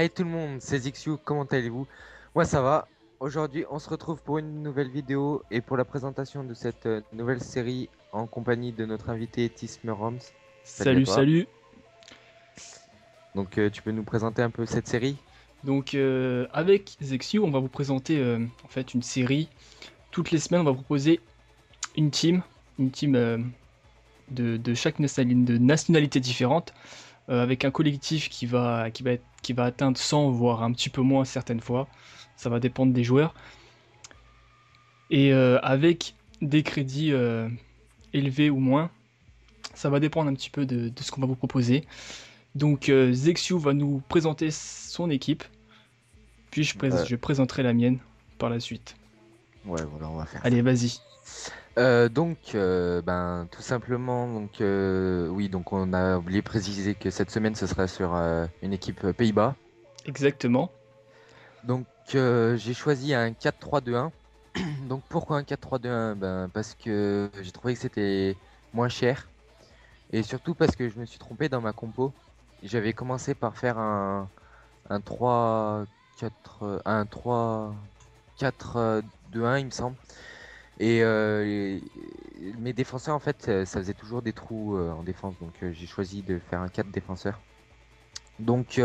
Hey tout le monde, c'est Zixu, comment allez-vous? Moi ça va. Aujourd'hui, on se retrouve pour une nouvelle vidéo et pour la présentation de cette euh, nouvelle série en compagnie de notre invité Tisme Roms. Salut, salut. Donc, euh, tu peux nous présenter un peu cette série? Donc, euh, avec Zexu, on va vous présenter en fait une série. Toutes les semaines, on va vous proposer une team, une team de, de, chaque nationalité différente. Euh, avec un collectif qui va, qui, va qui va atteindre 100, voire un petit peu moins certaines fois. Ça va dépendre des joueurs. Et euh, avec des crédits euh, élevés ou moins, ça va dépendre un petit peu de, ce qu'on va vous proposer. Donc Zexiu va nous présenter son équipe, puis je, je présenterai la mienne par la suite. Ouais, voilà, on va faire. Allez, vas-y. Euh, donc, euh, ben, tout simplement, donc, euh, oui, donc on a oublié de préciser que cette semaine, ce sera sur une équipe Pays-Bas. Exactement. Donc, j'ai choisi un 4-3-2-1. donc, pourquoi un 4-3-2-1 ben, Parce que j'ai trouvé que c'était moins cher. Et surtout parce que je me suis trompé dans ma compo. J'avais commencé par faire un, un 3 4 un 3 4 2 1 il me semble euh, et, mes défenseurs, en fait, ça, faisait toujours des trous euh, en défense. Donc euh, j'ai choisi de faire un 4 défenseurs. Donc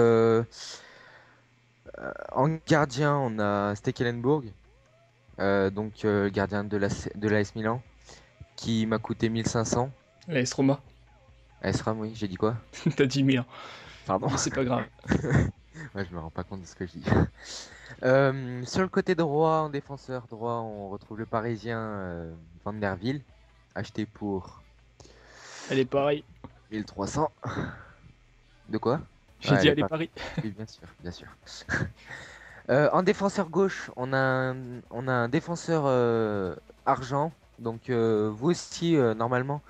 en gardien, on a Stekelenburg, donc gardien de l'AS de Milan, qui m'a coûté 1500. L'AS Roma. AS Roma, oui, j'ai dit quoi? T'as dit 1000. Pardon. C'est pas grave. ouais, je me rends pas compte de ce que je dis. Euh, sur le côté droit, en défenseur droit, on retrouve le parisien euh, Van der Ville, acheté pour. Elle est pareil. 1300. De quoi? J'ai dit elle est Paris. Oui, bien sûr, bien sûr. Euh, en défenseur gauche, on a un, on a un défenseur argent. Donc vous aussi, normalement,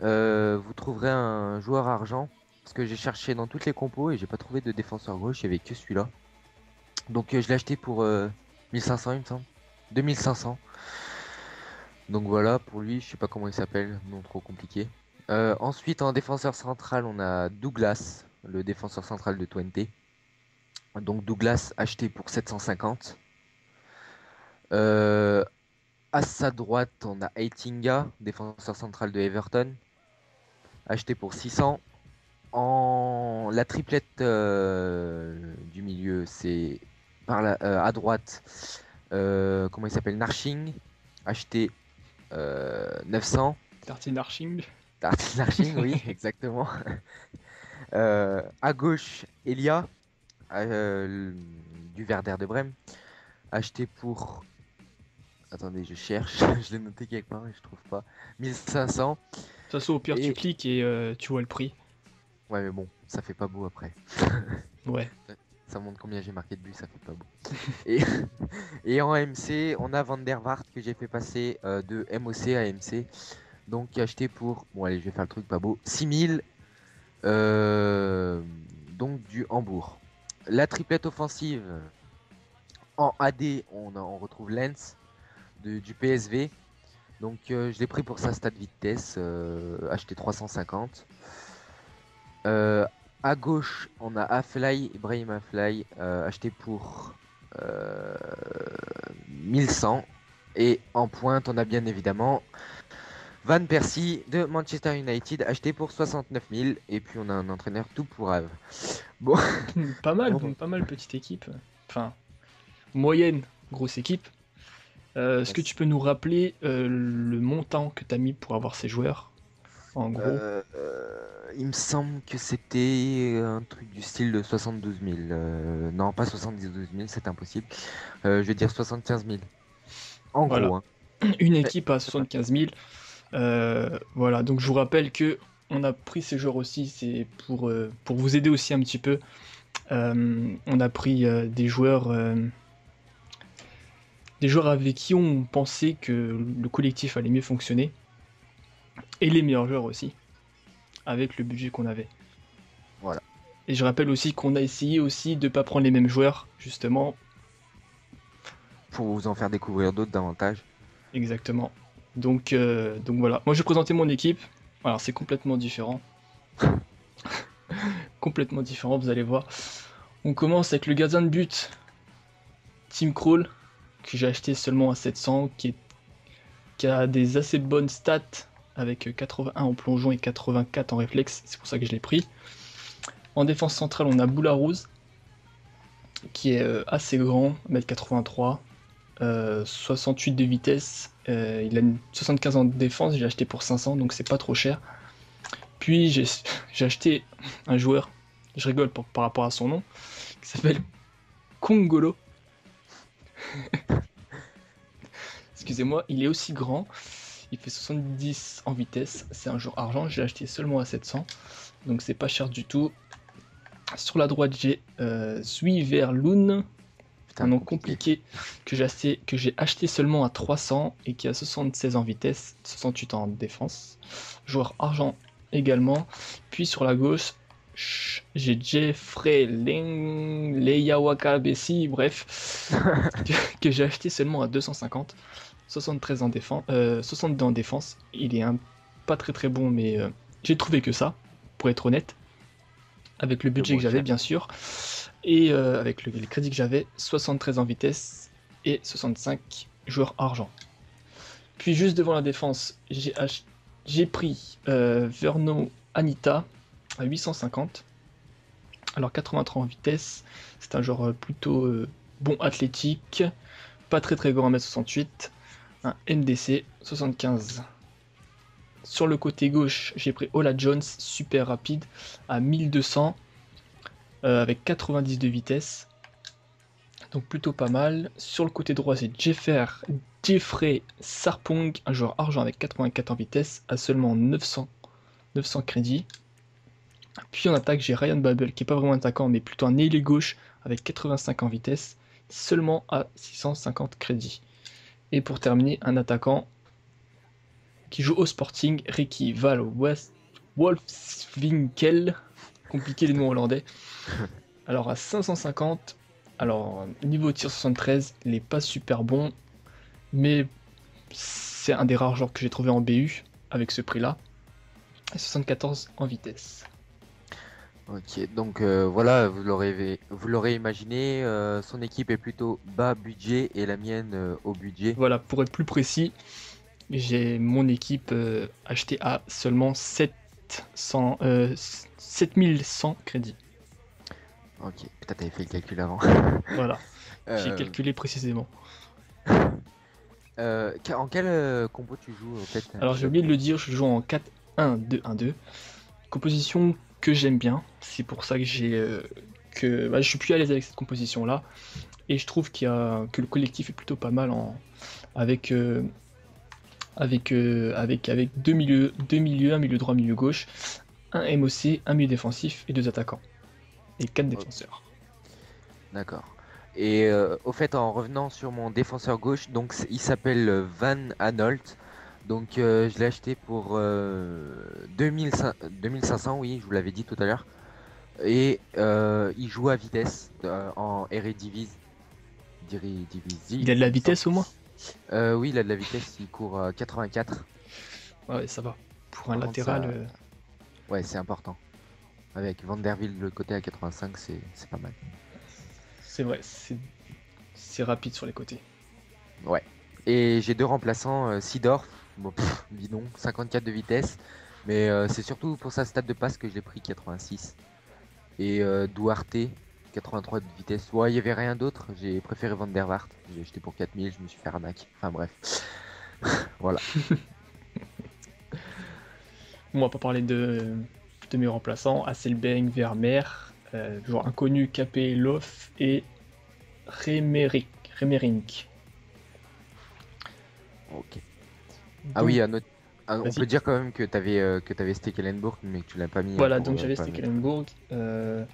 vous trouverez un joueur argent. Parce que j'ai cherché dans toutes les compos et j'ai pas trouvé de défenseur gauche, il y avait que celui-là. Donc euh, je l'ai acheté pour 1500 euh, il me semble. 2500. Donc voilà, pour lui, je sais pas comment il s'appelle, non trop compliqué. Euh, ensuite, en défenseur central, on a Douglas, le défenseur central de Twente. Donc Douglas acheté pour 750. à sa droite, on a Aitinga, défenseur central de Everton, acheté pour 600. En la triplette du milieu, c'est par euh, à droite, euh, comment il s'appelle Narching, acheté 900. Tartine Narching. Tartine Narching, oui, exactement. Euh, à gauche, Elia, du Verder de Brême, acheté pour. Attendez, je cherche, je l'ai noté quelque part et je trouve pas. 1500. De toute façon, au pire, tu cliques et tu vois le prix. Ouais, mais bon, ça fait pas beau après. ouais. Ça montre combien j'ai marqué de but, ça fait pas beau. et, et, en MC, on a Van der Waart que j'ai fait passer euh, de MOC à MC. Donc acheté pour, bon allez, je vais faire le truc pas beau, 6000. Euh, donc du Hambourg. La triplette offensive, en AD, on, on retrouve Lens de, du PSV. Donc euh, je l'ai pris pour sa stat vitesse, acheté 350. Euh, à gauche, on a Afly, Ibrahim Afly, euh, acheté pour 1100. Euh, Et en pointe, on a bien évidemment Van Persie de Manchester United, acheté pour 69 000. Et puis on a un entraîneur tout pour Ave. Bon. pas mal, pas mal petite équipe. Enfin, moyenne, grosse équipe. Euh, est-ce que tu peux nous rappeler le montant que tu as mis pour avoir ces joueurs? En gros il me semble que c'était un truc du style de 72 000. Euh, non, pas 72 000, c'est impossible. Euh, je vais dire 75 000. En gros. Hein. Une équipe à 75 000. Euh, voilà, donc je vous rappelle que on a pris ces joueurs aussi, c'est pour, pour vous aider aussi un petit peu. on a pris des joueurs. des joueurs avec qui on pensait que le collectif allait mieux fonctionner. Et les meilleurs joueurs aussi avec le budget qu'on avait. Voilà. Et je rappelle aussi qu'on a essayé aussi de ne pas prendre les mêmes joueurs, justement. Pour vous en faire découvrir d'autres davantage. Exactement. Donc, euh, donc voilà. Moi, je vais présenter mon équipe. Alors, c'est complètement différent. complètement différent, vous allez voir. On commence avec le gardien de but, Tim Krul, que j'ai acheté seulement à 700, qui, est, qui a des assez bonnes stats avec 81 en plongeon et 84 en réflexe, c'est pour ça que je l'ai pris. En défense centrale, on a Boularose, qui est euh, assez grand, 1m83, 68 de vitesse, euh, il a 75 en défense, j'ai acheté pour 500, donc c'est pas trop cher. Puis j'ai acheté un joueur, je rigole par rapport à son nom, qui s'appelle Kongolo. Excusez-moi, il est aussi grand, il fait 70 en vitesse, c'est un joueur argent, j'ai acheté seulement à 700, donc c'est pas cher du tout. Sur la droite, j'ai euh, Loon, un nom compliqué que j'ai acheté, que j'ai acheté seulement à 300 et qui a 76 en vitesse, 68 en défense. Joueur argent également. Puis sur la gauche, j'ai Jeffrey Leyawaka Bessi, bref, que, j'ai acheté seulement à 250. 73 en défense, euh, 62 en défense. Il est un, pas très très bon, mais euh, j'ai trouvé que ça, pour être honnête. Avec le budget que j'avais, bien sûr. Et euh, avec le, les crédits que j'avais, 73 en vitesse et 65 joueurs argent. Puis juste devant la défense, j'ai pris euh, Verno Anita à 850. Alors 83 en vitesse, c'est un joueur plutôt bon athlétique, pas très très grand 1m68, un MDC 75. Sur le côté gauche, j'ai pris Ola Jones, super rapide, à 1200. Euh, avec 90 de vitesse. Donc plutôt pas mal. Sur le côté droit, c'est Jeffer, Jeffrey Sarpong, un joueur argent avec 84 en vitesse, à seulement 900, 900 crédits. Puis en attaque, j'ai Ryan Babel, qui est pas vraiment attaquant, mais plutôt un ailier gauche avec 85 en vitesse, seulement à 650 crédits. Et pour terminer, un attaquant qui joue au Sporting, Ricky Val Wolfswinkel, compliqué les noms hollandais. Alors à 550, alors niveau tir 73, il n'est pas super bon, mais c'est un des rares joueurs que j'ai trouvé en BU avec ce prix-là. 74 en vitesse. Ok, donc euh, voilà, vous l'aurez vous l'aurez imaginé, euh, son équipe est plutôt bas budget et la mienne euh, au budget. Voilà, pour être plus précis, j'ai mon équipe achetée à seulement 700, 7100 crédits. Ok, putain, t'avais fait le calcul avant. voilà, j'ai euh, calculé précisément. Euh, en quel euh, compo tu joues en fait Alors j'ai oublié de le dire, je joue en 4-1-2-1-2. Composition que j'aime bien, c'est pour ça que j'ai que bah, je suis plus à l'aise avec cette composition là et je trouve qu'il y a que le collectif est plutôt pas mal en avec avec avec avec deux milieux deux milieux un milieu droit milieu gauche un MOC, un milieu défensif et deux attaquants. Et quatre défenseurs. D'accord. Et euh, au fait, en revenant sur mon défenseur gauche, donc il s'appelle Van Anolt. Donc euh, je l'ai acheté pour 2500, oui, je vous l'avais dit tout à l'heure. Et euh, il joue à vitesse en Eredivisie. Il a de la vitesse au moins Oui, il a de la vitesse, il court 84. Ouais, ça va. Pour un latéral. Ouais, c'est important. Avec Vanderville de l'autre côté à 85, c'est pas mal. C'est vrai, c'est rapide sur les côtés. Ouais. Et j'ai deux remplaçants, euh, Sidorf, bon, bidon, 54 de vitesse, mais euh, c'est surtout pour sa stade de passe que je l'ai pris 86. Et euh, Duarte, 83 de vitesse. Ouais, il y avait rien d'autre, j'ai préféré Van der Waart. J'ai acheté pour 4000, je me suis fait arnaque. Enfin bref. voilà. On va pas parler de, de mes remplaçants. Asselbeng, Vermeer, euh, joueur inconnu, Capé, Lof et Remerink. Ok. Ah oui, ah, on peut dire quand même que tu avais, euh, que avais Stekelenburg, mais que tu l'as pas mis. Voilà, donc euh, j'avais Stekelenburg. Euh,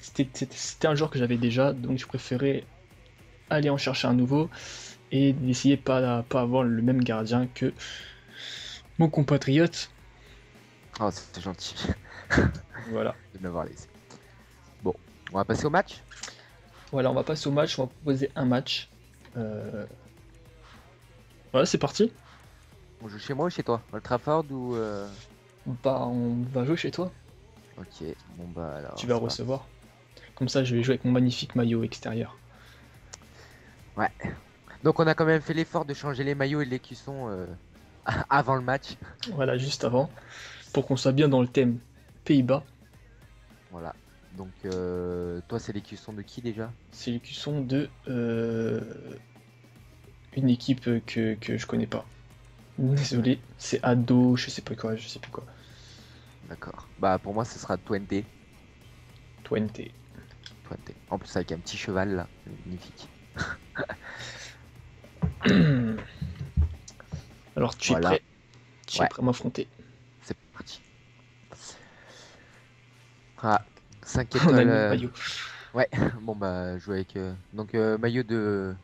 C'était un joueur que j'avais déjà, donc je préférais aller en chercher un nouveau et d'essayer pas pas avoir le même gardien que mon compatriote Oh, c'était gentil. voilà. de m'avoir laissé. Bon, on va passer au match? Voilà, on va passer au match. On va proposer un match. Euh... Voilà, c'est parti. On joue chez moi ou chez toi? Old Trafford ou. Euh... Bah, on va jouer chez toi. Ok, bon bah alors. Tu vas recevoir. Comme ça, je vais jouer avec mon magnifique maillot extérieur. Ouais. Donc on a quand même fait l'effort de changer les maillots et les cuissons euh, avant le match. Voilà, juste avant. Pour qu'on soit bien dans le thème Pays-Bas. Voilà. Donc euh, toi c'est les cuissons de qui déjà? C'est les cuissons de euh, une équipe que, que je connais pas. Désolé, c'est Ado, je sais pas quoi, je sais plus quoi. D'accord. Bah pour moi ce sera Twente. Twente. Twente. En plus avec un petit cheval là, magnifique. Alors tu es prêt? Tu es Ouais. prêt à m'affronter? C'est parti. Ah, 5 On a étoiles. le euh, maillot. Ouais, bon bah jouer avec. euh, Donc euh, maillot de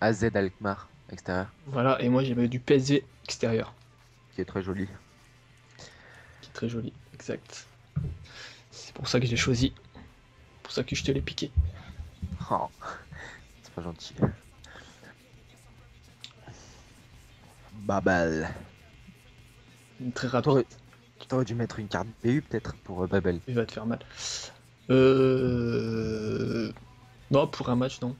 AZ Alkmaar extérieur, Voilà, et moi j'ai du PSV extérieur, qui est très joli. qui est très joli, exact. C'est pour ça que je l'ai choisi. pour ça que je te l'ai piqué. Oh, c'est pas gentil. Babel. Très rapide. T'aurais t'aurais dû mettre une carte BU peut-être pour euh, Babel. Il va te faire mal. Euh... Non, pour un match, non.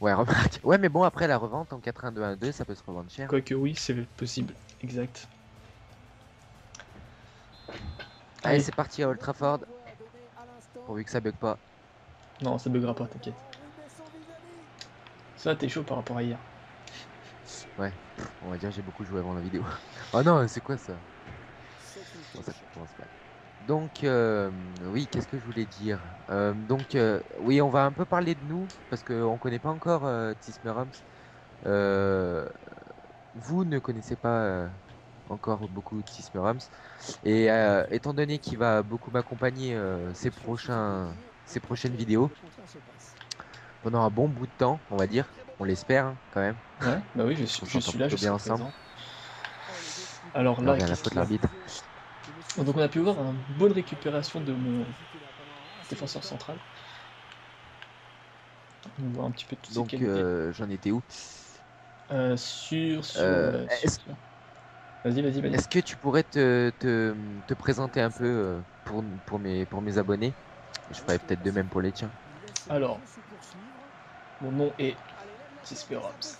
Ouais, remarque. Ouais, mais bon, après la revente en 4-1-2-1-2, ça peut se revendre cher. Quoique oui, c'est possible. Exact. Allez, c'est parti à Old Trafford. Pourvu que ça bug pas. Non, ça buggera pas, t'inquiète. Ça, t'es chaud par rapport à hier. On va dire j'ai beaucoup joué avant la vidéo. oh non, c'est quoi ça? Bon, ça commence mal. Donc, euh, oui, qu'est-ce que je voulais dire? Euh, Donc, euh, oui, on va un peu parler de nous, parce qu'on connaît pas encore euh, Tismerums. Euh, vous ne connaissez pas euh, encore beaucoup Tismerums. Et euh, étant donné qu'il va beaucoup m'accompagner euh, ces, prochains, ces prochaines vidéos, pendant un bon bout de temps, on va dire, on l'espère hein, quand même. Ouais, bah oui, je suis, je suis là, je plutôt bien suis ensemble. présent. Alors là, revient à la faute l'arbitre. Donc on a pu voir une bonne récupération de mon défenseur central. On voit un petit peu toutes Donc, euh, j'en étais où? Euh, sur, sur, euh, sur- Vas-y, vas-y, vas-y. Est-ce que tu pourrais te, te, te présenter un peu pour, pour, mes, pour mes abonnés? Je ferais peut-être de même pour les tiens. Alors, mon nom est Tisperops.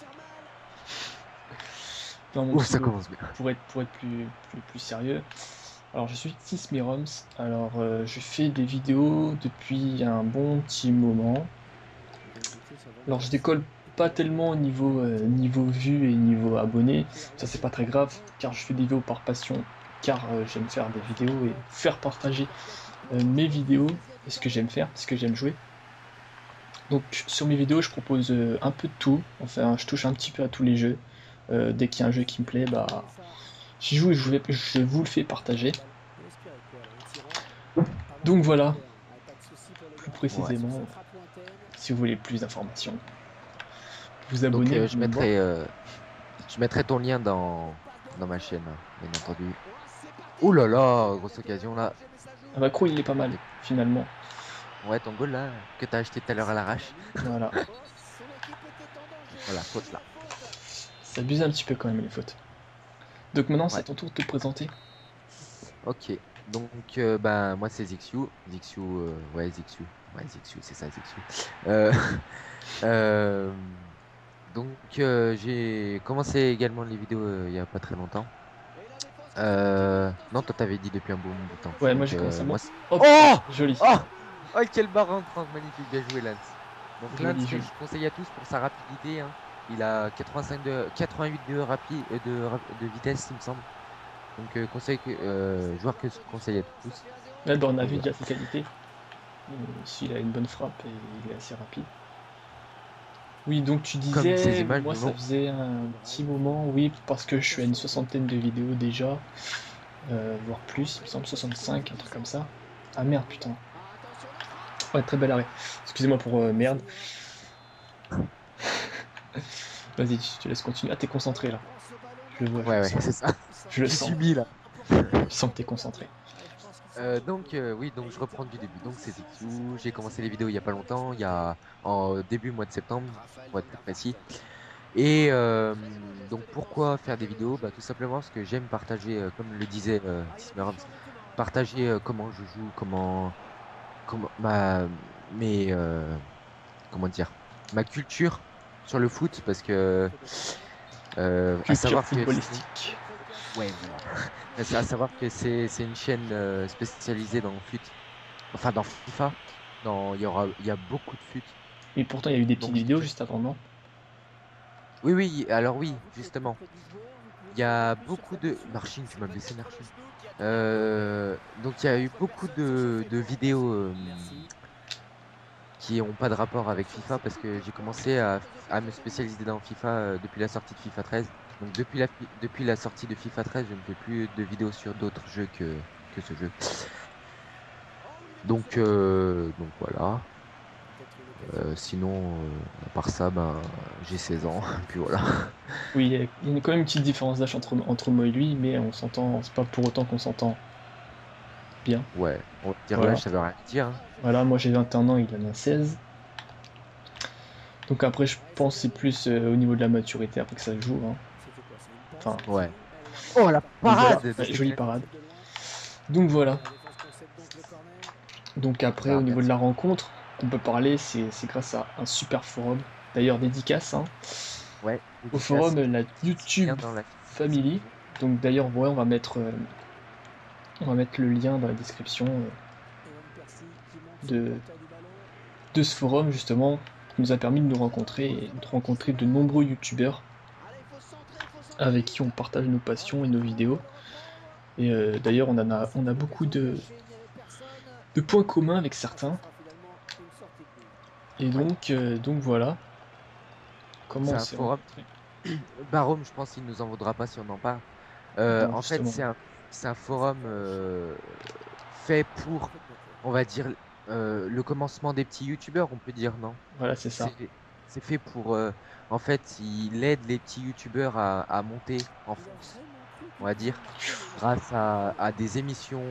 Ouh, ça commence bien. pour être, pour être plus, plus, plus sérieux. Alors, je suis Tismeroms. Alors, euh, je fais des vidéos depuis un bon petit moment. Alors, je décolle pas tellement au niveau, euh, niveau vue et niveau abonnés. Ça, c'est pas très grave, car je fais des vidéos par passion, car euh, j'aime faire des vidéos et faire partager mes vidéos et ce que j'aime faire, ce que j'aime jouer. Donc, sur mes vidéos, je propose un peu de tout. Enfin, je touche un petit peu à tous les jeux. Dès qu'il y a un jeu qui me plaît, bah, j'y joue et je, vais- je vous le fais partager. Donc voilà, plus précisément, si vous voulez plus d'informations, vous Donc, abonnez. euh, vous je, me mettrai, euh, je mettrai ton lien dans, dans ma chaîne, bien entendu. Ouh là là, grosse occasion là. Ah, Macron, il est pas mal, finalement. Ouais, ton goal là, que t'as acheté tout à l'heure à l'arrache. Voilà. Voilà, faute là. Ça abuse un petit peu quand même les fautes. Donc maintenant, Ouais. c'est ton tour de te présenter. Ok, donc euh, ben moi c'est Zixiu. Zixiu, euh, ouais Zixiu. Ouais Zixiu, c'est ça Zixiu. Euh, euh, donc j'ai commencé également les vidéos il y a pas très longtemps. Non, toi t'avais dit depuis un bon bout de temps. Ouais, moi, j'ai commencé à moi, Oh, Oh joli. Oh Oh quelle barre rentrante, magnifique, bien joué Lance. Donc Lance, joli. je conseille à tous pour sa rapidité. hein. Il a 85 de, 88 de, rapi- euh, de, de vitesse, il me semble. Donc euh, conseil que, euh, joueur que je conseille à tous. Là, on a vu déjà ses qualités. Euh, S'il a une bonne frappe et il est assez rapide. Oui, donc tu disais, ces images moi ça faisait un petit moment, oui, parce que je suis à une soixantaine de vidéos déjà, euh, voire plus, il me semble 65, un truc comme ça. Ah merde, putain. Ouais, très bel arrêt. Excusez-moi pour euh, merde. Vas-y, je te laisse continuer. Ah, t'es concentré là. Je le vois, Ouais, ouais, c'est ça. Je le sens. subi là. Je sens que t'es concentré. Euh, donc euh, oui, donc je reprends du début. Donc c'est Zixiu. J'ai commencé les vidéos il y a pas longtemps, il y a en début mois de septembre, pour être plus précis. Et euh, donc pourquoi faire des vidéos? Bah, Tout simplement parce que j'aime partager, euh, comme le disait euh, Tismerums, partager euh, comment je joue, comment comment, ma, mes, euh, comment dire, ma culture sur le foot parce que euh, à savoir footballistique. Que ouais, à savoir que c'est une chaîne euh, spécialisée dans le foot, enfin dans FIFA. Dans, il y aura, il y a beaucoup de foot. Mais pourtant, il y a eu des petites vidéos juste avant, non? Oui, oui. Alors oui, justement. Il y a beaucoup de. Marching, tu m'as blessé, Marching. Euh, donc il y a eu beaucoup de, vidéos euh, qui n'ont pas de rapport avec FIFA parce que j'ai commencé à, me spécialiser dans FIFA euh, depuis la sortie de FIFA 13. Donc depuis la, sortie de FIFA 13, je ne fais plus de vidéos sur d'autres jeux que, ce jeu. Donc, donc voilà. Euh, sinon, euh, à part ça, ben, j'ai 16 ans, puis voilà. Oui, il y a quand même une petite différence d'âge entre, entre moi et lui, mais on s'entend, c'est pas pour autant qu'on s'entend bien. Ouais, on dire voilà. ça veut rien dire. Hein. Voilà, moi j'ai 21 ans, il en a 16. Donc après, je pense c'est plus euh, au niveau de la maturité après que ça joue. Hein. Enfin, ouais. Oh la parade Jolie parade. Donc voilà. Donc après, au niveau de la rencontre, on peut parler, c'est grâce à un super forum. D'ailleurs, dédicace hein, ouais, au forum la YouTube Family. Donc d'ailleurs, ouais, on va mettre euh, on va mettre le lien dans la description euh, de, de ce forum justement qui nous a permis de nous rencontrer et de rencontrer de nombreux youtubeurs avec qui on partage nos passions et nos vidéos. Et euh, d'ailleurs, on, a, on a beaucoup de, de points communs avec certains. Et donc, euh, donc voilà. Comment c'est un forum. Barom, je pense qu'il nous en voudra pas si on en parle. Euh, en fait, c'est un, un, forum euh, fait pour, on va dire, le commencement des petits youtubeurs, on peut dire, non? Voilà, c'est ça. C'est fait pour. en fait, il aide les petits youtubeurs à, à, monter en France, on va dire, grâce à, à des émissions,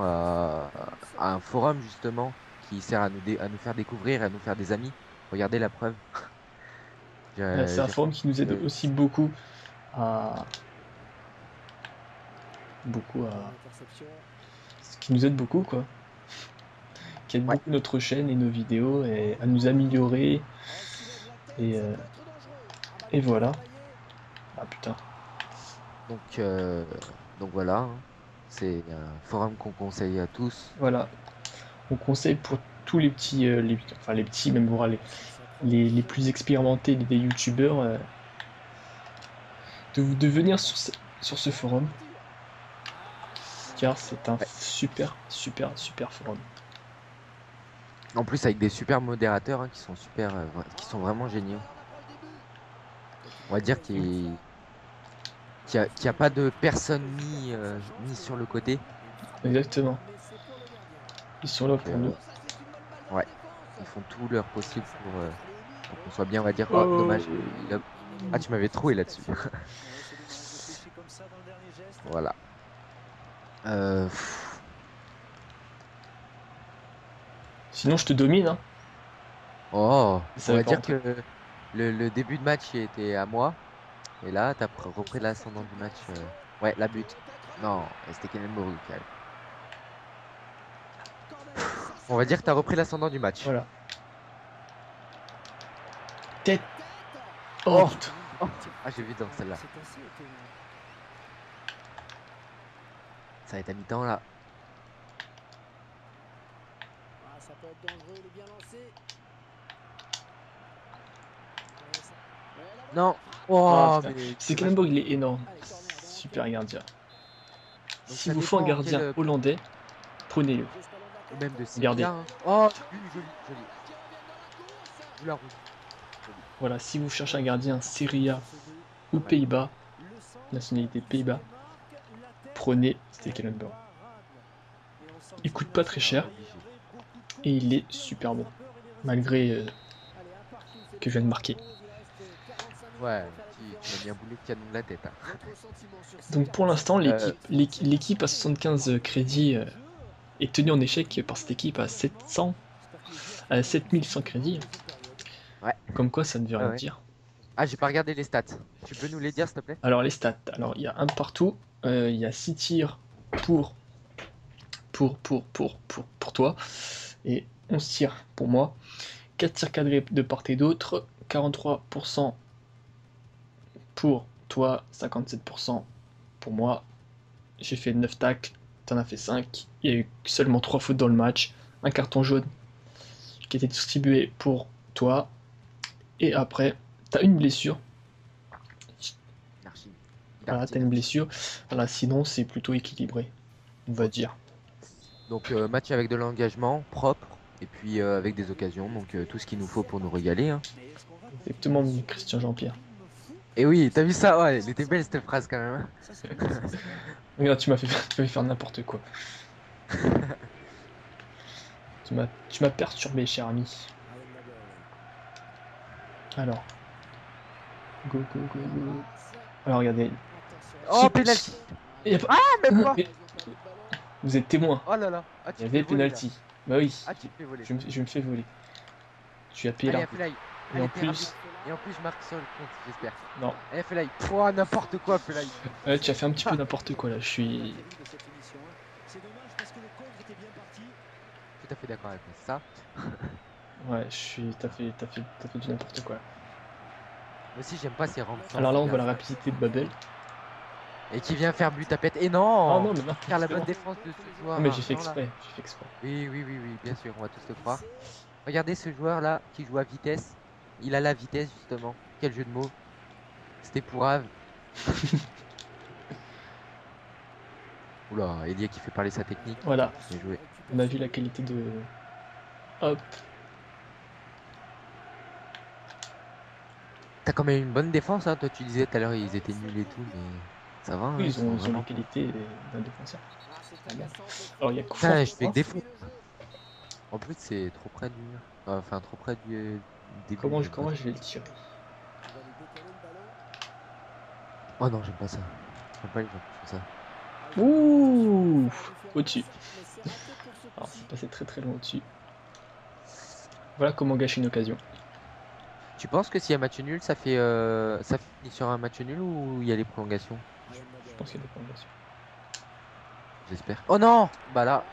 à, à, un forum justement qui sert à nous, à nous faire découvrir, à nous faire des amis. Regardez la preuve. c'est un forum qui nous aide aussi beaucoup à. Beaucoup à. qui nous aide beaucoup, quoi. Qui aide beaucoup notre chaîne et nos vidéos et à nous améliorer. Et. Euh, et voilà. Ah putain. Donc, euh, donc voilà. Hein. C'est un forum qu'on conseille à tous. Voilà, on conseille pour tous les petits, euh, les, enfin les petits, même voir les, les, plus expérimentés des youtubeurs, euh, de, de venir sur ce, sur ce forum. Car c'est un super, super, super forum. En plus avec des super modérateurs hein, qui sont super, euh, qui sont vraiment géniaux. On va dire qu'il n'y a, a, pas de personne mis, mis sur le côté. Exactement. Ils sont là pour nous. Ouais, ils font tout leur possible pour, euh, qu'on soit bien, on va dire. Oh, oh. dommage. Ah, tu m'avais troué là-dessus. voilà. Euh... Sinon, je te domine. Hein. Oh, ça on va dire que le, début de match était à moi. Et là, t'as repris l'ascendant du match. Euh, ouais, la but. Non, c'était Morucal. On va dire que tu as repris l'ascendant du match. Voilà. Tête. Oh, oh. Ah, j'ai vu dans celle-là. Ça va être à mi-temps là. Non. Oh, oh C'est Klemborg, il est énorme. Super gardien. si vous faut un gardien hollandais, prenez-le même de Regardez. Hein. Oh, joli, joli, Voilà, si vous cherchez un gardien Serie A ou Pays-Bas, nationalité Pays-Bas, prenez Stekelenburg. Il coûte pas très cher et il est super bon, malgré euh, que je viens de marquer. Ouais, tu, m'as bien boulé de canon de la tête. Hein. Donc pour l'instant, l'équipe a 75 crédits. Euh, est tenu en échec par cette équipe à 700, à 7100 crédits. Ouais. Comme quoi, ça ne veut rien dire. Ah, j'ai pas regardé les stats. Tu peux nous les dire, s'il te plaît? Alors, les stats. Alors, il y a un partout. Il y a 6 tirs pour, pour, pour, pour, pour, pour toi. et 11 tirs pour moi. 4 tirs cadrés de part et d'autre, 43% pour toi, 57% pour moi. J'ai fait 9 tacles, t'en as fait 5. Il y a eu seulement 3 fautes dans le match. Un carton jaune qui était distribué pour toi. Et après, t'as une blessure. Voilà, t'as une blessure. Voilà, sinon, c'est plutôt équilibré, on va dire. Donc euh, match avec de l'engagement propre et puis euh, avec des occasions. Donc euh, tout ce qu'il nous faut pour nous régaler. hein. Exactement, Christian Jean-Pierre. Et oui, t'as vu ça? Ouais, elle était belle cette phrase quand même. hein. Regarde, tu m'as fait, fait faire n'importe quoi. tu m'as, tu m'as perturbé, cher ami. Alors. Go, go, go, go. Alors, regardez. Oh, penalty a Ah, même pas Vous êtes témoin. Oh là là ah, Il y avait là. penalty. Bah oui, Ah, tu voler. je me, je me fais voler. Tu as payé Allez, la. Fly. Et en plus, Et en plus, je marque sur le compte, j'espère. non. Allez, Fly. Pouah, n'importe quoi, Fly. Ouais, tu as fait un petit peu n'importe quoi là. Je suis. Tout à fait d'accord avec ça. Ouais, je suis. T'as fait, t'as fait, t'as fait du n'importe quoi. Moi aussi, j'aime pas ces rangs. Alors là, on voit la rapidité de Babel. Et qui vient faire but à pète. Et non Oh non, mais non. Faire la bonne bon. défense de ce joueur. Mais j'ai fait exprès. J'ai fait exprès. Oui, oui, oui, oui, bien sûr, on va tous le croire. Regardez ce joueur là qui joue à vitesse. Il a la vitesse justement. Quel jeu de mots. C'était pour Ave. Oula, Elia qui fait parler sa technique. Voilà. Joué. On a vu la qualité de. Hop. T'as quand même une bonne défense, hein. Toi, tu disais tout à l'heure ils étaient nuls et tout, mais ça va. hein, Oui, ils ont, ils ont les qualités d'un défenseur. Alors il y a coup Putain, franc je fais moi. que des fautes. En plus, c'est trop près du mur. Enfin, trop près du début. Comment, je, comment je vais le tirer Oh non, j'aime pas ça. J'aime pas les gens qui font ça. Ouh Au-dessus. Alors c'est passé très très loin au-dessus. Voilà comment gâcher une occasion. Tu penses que s'il y a match nul, ça fait euh, ça finit sur un match nul ou il y a les prolongations? Je pense qu'il y a des prolongations. J'espère. Oh non Bah là.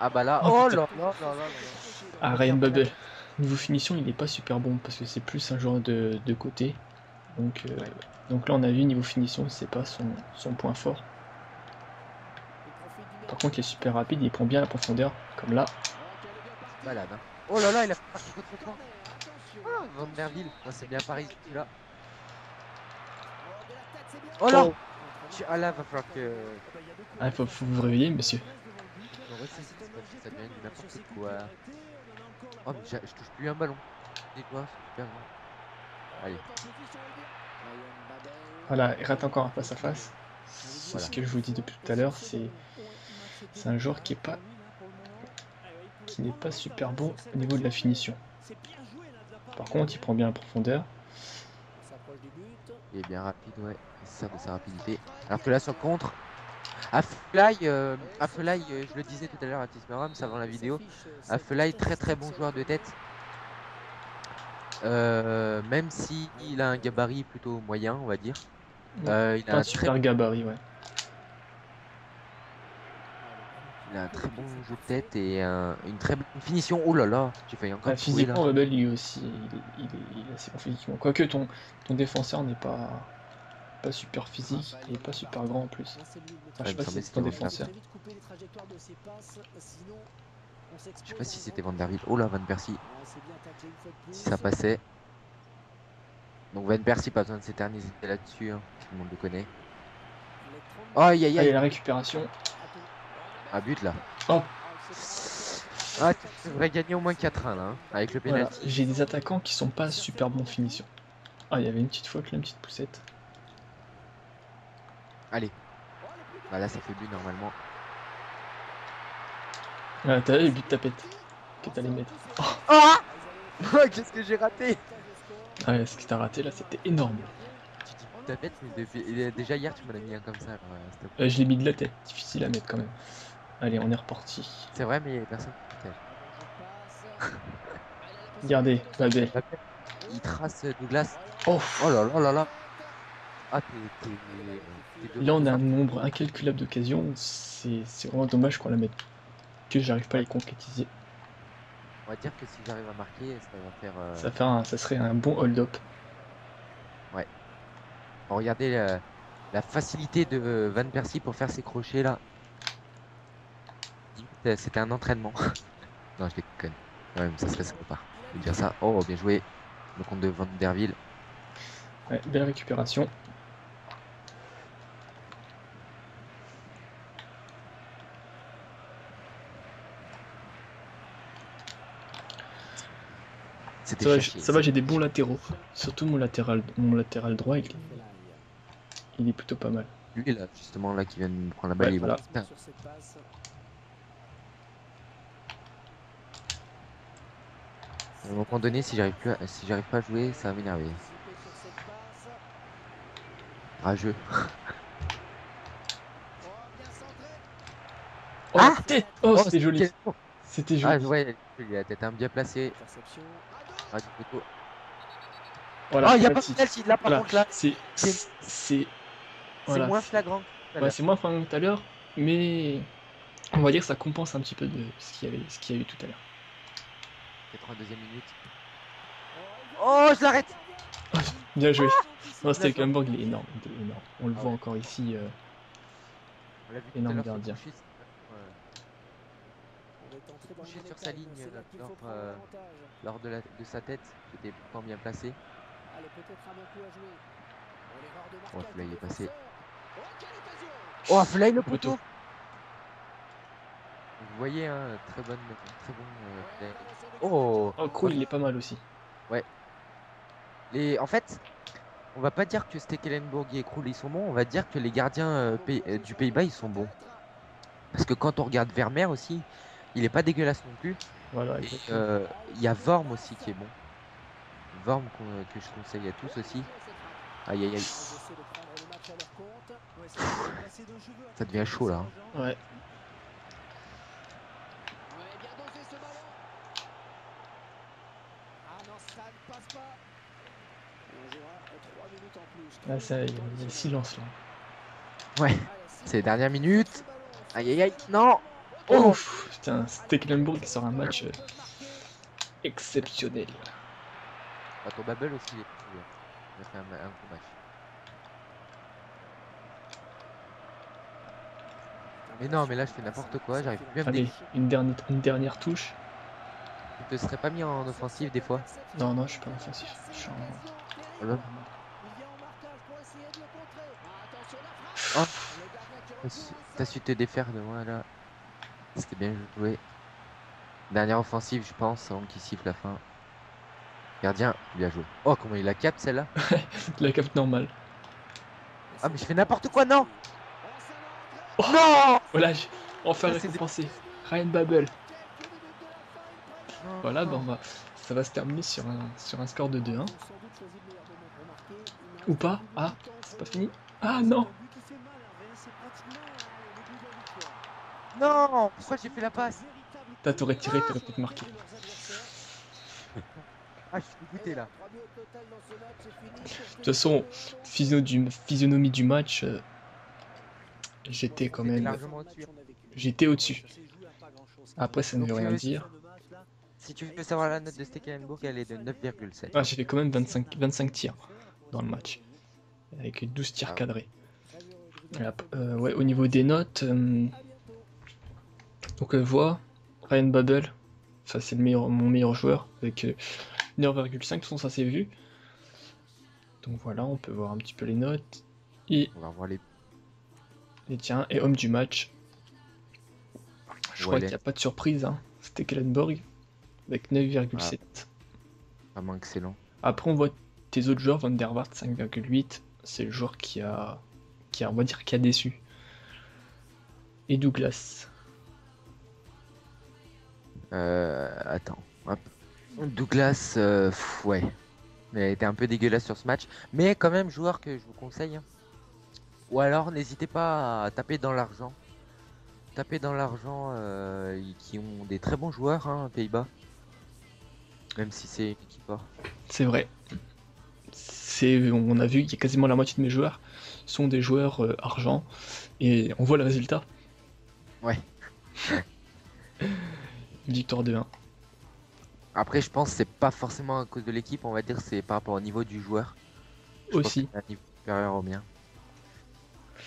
Ah bah là. Oh, Oh, là là là là là. Ah, Ryan Babel. Niveau finition, il n'est pas super bon parce que c'est plus un joueur de, de côté. Donc, euh, Ouais. donc là, on a vu niveau finition, c'est pas son, son point fort. Par contre, il est super rapide, il prend bien la profondeur, comme là. Malade. hein. Oh là là, il a fait partie contre toi. Ah, Vanderville. Ah, c'est bien Paris celui-là. Oh là Oh. Tu- Ah là, va falloir que. Ah, il faut, faut vous réveiller, monsieur. Non, ouais, c'est- c'est- c'est- ça devient du n'importe quoi. Oh, mais je touche plus un ballon. Dis-toi, c'est super grand. Allez. Voilà, il rate encore un face à face. Voilà. ce que je vous dis depuis tout à l'heure. C'est c'est un joueur qui est pas qui n'est pas super bon au niveau de la finition. Par contre, il prend bien la profondeur. Il est bien rapide, ouais. Sert de sa rapidité. Alors que là, sur contre, Affelay, euh, euh, je le disais tout à l'heure à Tismerams avant la vidéo, Affelay, très très bon joueur de tête. Euh, même si il a un gabarit plutôt moyen, on va dire. Ouais, Euh, il, a un un très, super gabarit, ouais. il a un très bon jeu de tête et un- une très bonne finition. Oh là là, j'ai failli encore Ah, là. physiquement, lui aussi, il est, il est- il est assez bon physiquement. Quoique ton, ton défenseur n'est pas, pas super physique, il est pas super grand en plus. Enfin, je sais pas si c'est c'était défenseur. Je sais pas si c'était Van der. Oh là, Van Persie, si ça passait. Donc Van Persie, pas besoin de s'éterniser là-dessus, hein, tout le monde le connaît. Oh, aïe aïe Allez, aïe, la récupération. un but là. Oh. Ah, tu devrais gagner au moins 4-1 là, hein, avec le Voilà, penalty. j'ai des attaquants qui sont pas super bons en finition. Ah, il y avait une petite faute là, une petite poussette. Allez. Bah là, ça fait but normalement. Ah, t'as vu le but de tapette que t'allais mettre. Ah Qu'est-ce que j'ai raté Ah, ouais, ce que t'as raté là, c'était énorme. Tu dis tête, mais depuis- déjà hier, tu m'en as mis un comme ça. alors, euh. Euh, je l'ai mis de la tête, difficile à mettre quand même. Allez, on est reparti. C'est vrai, mais personne ne protège. Regardez, Babel. Il trace Douglas. Oh, Oh là là là là. Ah, t'es. t'es- t'es de- là on a un nombre incalculable d'occasions. C'est c'est vraiment dommage qu'on la mette. Que j'arrive pas à les concrétiser. On va dire que si j'arrive à marquer, ça va faire. euh, Ça, fait un- ça serait un bon hold-up. bon, regardez euh, la facilité de euh, Van Persie pour faire ses crochets là. C'était un entraînement. non, je déconne. Ouais, mais ça serait sympa de dire ça. Oh, bien joué. Le compte de Van Der Ville. Ouais, belle récupération. C'était Ça va, ça va, j'ai des bons latéraux. Surtout mon latéral, mon latéral droit, il, est- il est plutôt pas mal. Lui là, justement, là, qui vient de me prendre la balle. Ouais, il voilà. Putain, à un moment donné, si j'arrive plus, à- si j'arrive pas à jouer, ça va m'énerver. Rageux. Oh, Ah tête Oh, c'était joli. quel- oh. C'était Ah, joli. ouais, il a la tête un bien placée. Voilà, Ah, il y a pas de penalty. là par Voilà, contre là. c'est voilà, moins flagrant. ouais, c'est moins flagrant que tout à l'heure, mais on va dire que ça compense un petit peu de ce qu'il y avait, ce qu'il y a eu tout à l'heure. 82e minute. Oh, je l'arrête. Bien joué. Ah Non, Stekelenburg, il est énorme, il est énorme. On le Ah voit ouais. encore ici. euh, On vu Énorme gardien. Ouais, sur sa ligne euh, lors, euh, lors de, la- de sa tête, qui était pourtant bien placé. Oh, celui-là, il est passé. Oh, Fly le Poteau. poteau. Vous voyez, hein, très bonne, très bon. euh. Oh, Oh, Krul, il est pas mal aussi. les, en fait, on va pas dire que Stekelenburg et Krul ils sont bons, on va dire que les gardiens euh, euh, du Pays-Bas ils sont bons. Parce que quand on regarde Vermeer aussi, il est pas dégueulasse non plus. Voilà, exactement. euh, il y a Vorm aussi qui est bon. Vorm euh, que je conseille à tous aussi. Aïe aïe aïe, ça devient chaud là. hein. Ouais. Là, ça, il y a le silence là. Ouais, c'est les dernières minutes. Aïe aïe aïe, non Oh Ouf Putain, Stekelenburg qui sort un match euh, exceptionnel. Bah, ton Babel aussi il est. Il a fait un, match. Mais non, mais là je fais n'importe quoi, j'arrive plus à me Allez, une dernière, une dernière touche. Tu te serais pas mis en offensive des fois Non, non, je suis pas offensif. Je suis en... Oh là. Oh. T'as su- T'as su te défaire de moi là. C'était bien joué. Dernière offensive, je pense, avant qu'il siffle la fin. Gardien, bien joué. Oh, comment il la capte celle-là La cap normale. Ah, mais je fais n'importe quoi, non Oh. Non Voilà, j'ai enfin récompensé. Ryan Babel. Voilà, non. bah, ça va se terminer sur un, sur un score de 2-1. Ou pas Ah, c'est pas fini Ah non Non Pourquoi j'ai fait la passe T'as t'aurais tiré, t'aurais peut-être marqué. Ah, je suis dégoûté là. De toute façon, physio du- physionomie du match, euh, j'étais quand même... au-dessus. J'étais au-dessus. Après, ça ne veut rien dire. Si tu veux savoir la note de Stekelenburg, elle est de 9,7. Ah, j'ai fait quand même 25, 25 tirs dans le match. Avec 12 tirs Ah. cadrés. Ap- euh, ouais, au niveau des notes, euh, donc on voit Ryan Babel, ça c'est meilleur, mon meilleur joueur, avec euh, 9,5, de ça s'est vu. Donc voilà, on peut voir un petit peu les notes. Et On va revoir les. les tiens, et homme du match. Je crois qu'il n'y a pas de surprise, hein. c'était Kellenborg, avec 9,7. Vraiment excellent. Après, on voit tes autres joueurs, Van der Waart 5,8. C'est le joueur qui a, qui a, on va dire, qui a déçu. Et Douglas. Euh, attends. hop. Douglas, euh, pff, ouais. Il a été un peu dégueulasse sur ce match. Mais quand même, joueur que je vous conseille. Ou alors, n'hésitez pas à taper dans l'argent. Taper dans l'argent euh, qui ont des très bons joueurs, hein, Pays-Bas. Même si c'est une équipe. C'est vrai. C'est, on a vu qu'il y a quasiment la moitié de mes joueurs sont des joueurs euh, argent. Et on voit le résultat. Ouais. Victoire de 1. Après, je pense que c'est pas forcément à cause de l'équipe, on va dire, c'est par rapport au niveau du joueur. Je Aussi. un niveau supérieur au mien.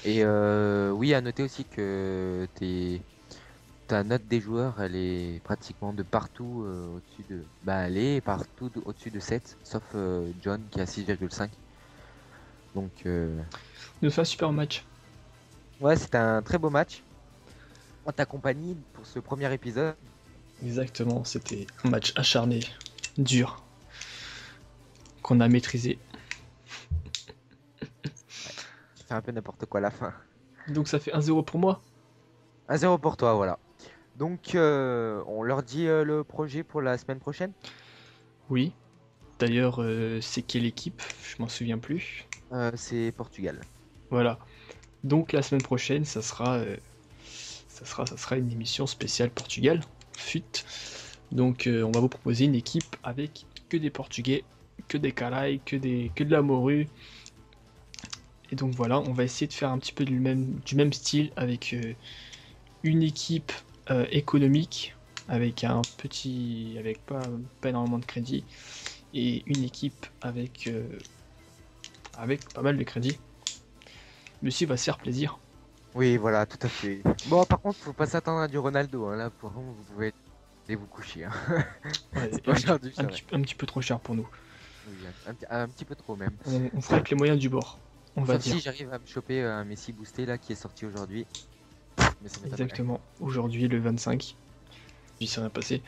Et euh, oui, à noter aussi que tes- ta note des joueurs, elle est pratiquement de partout euh, au-dessus de. Bah, elle est partout de- au-dessus de 7, sauf euh, John qui a 6,5. Donc, euh, nous fait un super match. ouais, c'était un très beau match. En ta compagnie pour ce premier épisode. Exactement, c'était un match acharné, dur, qu'on a maîtrisé. C'est un peu n'importe quoi à la fin. Donc ça fait 1-0 pour moi. 1-0 pour toi, voilà. Donc, euh, on leur dit euh, le projet pour la semaine prochaine? Oui. D'ailleurs, euh, c'est quelle équipe? Je m'en souviens plus. C'est Portugal. Voilà. Donc la semaine prochaine, ça sera, ça sera, ça sera une émission spéciale Portugal. Fuite. Donc euh, on va vous proposer une équipe avec que des Portugais, que des Caraïbes, que des, que de la morue. Et donc voilà, on va essayer de faire un petit peu du même, du même style avec euh, une équipe euh, économique, avec un petit, avec pas, pas énormément de crédit, et une équipe avec, avec pas mal de crédit. Monsieur va se faire plaisir. Oui, voilà, tout à fait. Bon, par contre, faut pas s'attendre à du Ronaldo. hein. Là, pour vous, vous pouvez aller vous coucher. hein. Ouais, C'est un, pas petit, un petit- un petit peu trop cher pour nous. Oui, un, petit- un petit peu trop même. On, on fera avec les moyens du bord. On va dire. si j'arrive à me choper un Messi boosté là qui est sorti aujourd'hui. Exactement. Aujourd'hui, le 25. Il s'est rien passé.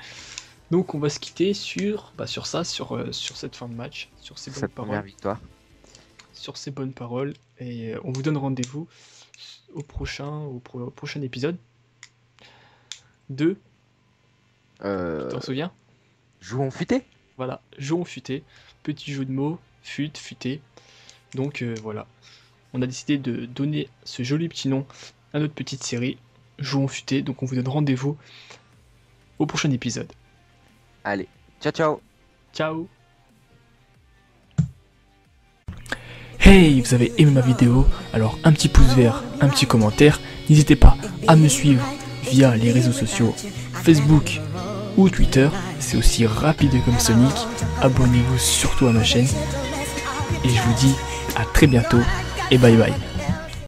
Donc, on va se quitter sur, bah, sur ça, sur, euh, sur cette fin de match, sur ces bonnes Cette paroles. victoire. Sur ces bonnes paroles. Et euh, on vous donne rendez-vous au prochain, au, pro- au prochain épisode. De. Euh, Tu t'en souviens? Jouons futé? Voilà, jouons futé. Petit jeu de mots, fut, futé. Donc euh, voilà. On a décidé de donner ce joli petit nom à notre petite série. Jouons futé. Donc on vous donne rendez-vous au prochain épisode. Allez, ciao ciao Ciao Hey, vous avez aimé ma vidéo? Alors un petit pouce vert, un petit commentaire. N'hésitez pas à me suivre via les réseaux sociaux Facebook ou Twitter. C'est aussi rapide comme Sonic. Abonnez-vous surtout à ma chaîne. Et je vous dis à très bientôt et bye bye.